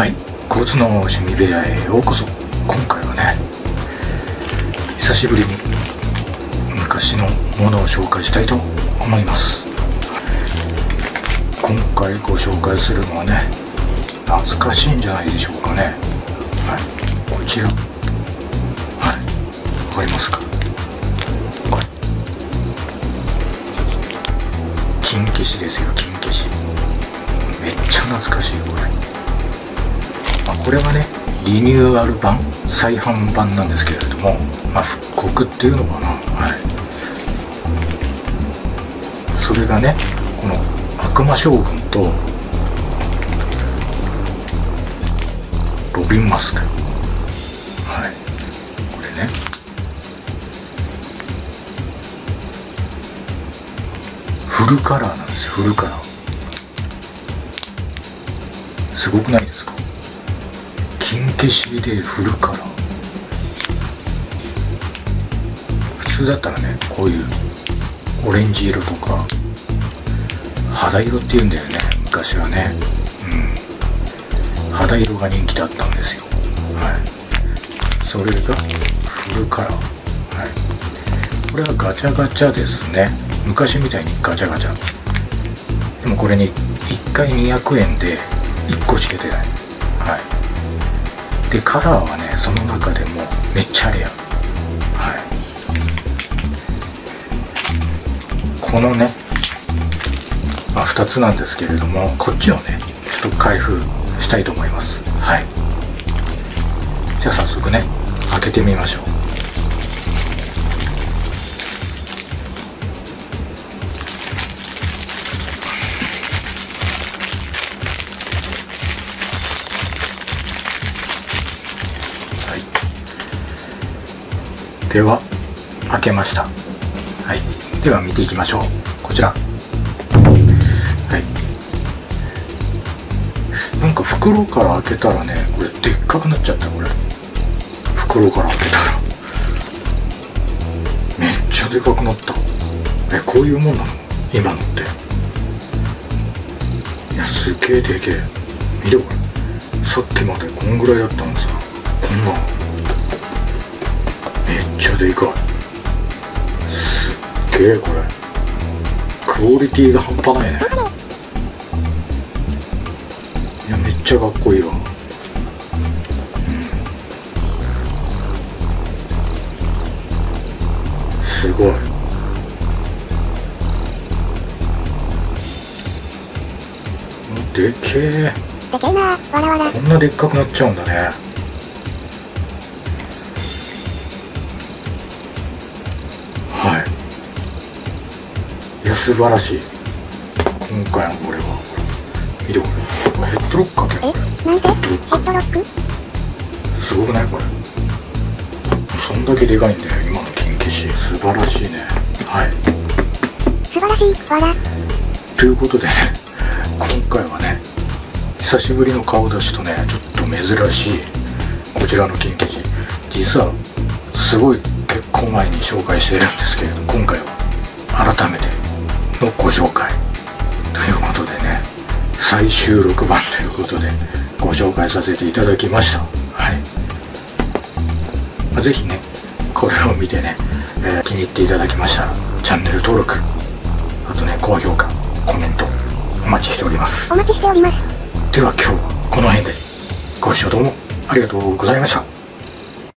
はい。交通の趣味部屋へようこそ今回はね久しぶりに昔のものを紹介したいと思います。今回ご紹介するのはね懐かしいんじゃないでしょうかね。はい。こちら。はい。わかりますか？これ。金消しですよ金消し。めっちゃ懐かしいこれ、まあ、これはねリニューアル版再販版なんですけれども、まあ、復刻っていうのかな。はい。それがねこの悪魔将軍とロビンマスク。はい。これね。フルカラーなんですよフルカラー。すごくないですか金消しでフルカラー普通だったらねこういうオレンジ色とか肌色っていうんだよね昔はね。うん。肌色が人気だったんですよ。はい。それがフルカラーはい。これはガチャガチャですね。昔みたいにガチャガチャ。でもこれに1回200円で1個しか出ない。はい。でカラーはねその中でもめっちゃレア。はい。このね、まあ、2つなんですけれどもこっちをねちょっと開封したいと思います。はい。じゃあ早速ね開けてみましょう。では開けました。はい。では見ていきましょう。こちら。はい。なんか袋から開けたらねこれでっかくなっちゃったこれ。袋から開けたら。めっちゃでかくなった。えこういうもんなの？今のって。いやすげえでけえ。見てこれさっきまでこんぐらいだったのさ。こんなんでかいすっげえこれ。クオリティが半端ないね。いやめっちゃかっこいいわ。うんすごい。でけえ。でけえな。わらわら。こんなでっかくなっちゃうんだね素晴らしい。今回のこれは。見てこれ。ヘッドロックかけえ？なんて？ヘッドロック？すごくないこれ？そんだけでかいんだよ今の金消し。素晴らしいね。はい。素晴らしい。わらということでね今回はね久しぶりの顔出しとねちょっと珍しいこちらの金消し。実はすごい結構前に紹介しているんですけれど今回は改めてのご紹介。ということでね再収録版ということでご紹介させていただきました。はい、まあ、ぜひねこれを見てね、えー気に入っていただきましたらチャンネル登録あとね高評価コメントお待ちしております。お待ちしております。では今日はこの辺でご視聴どうもありがとうございました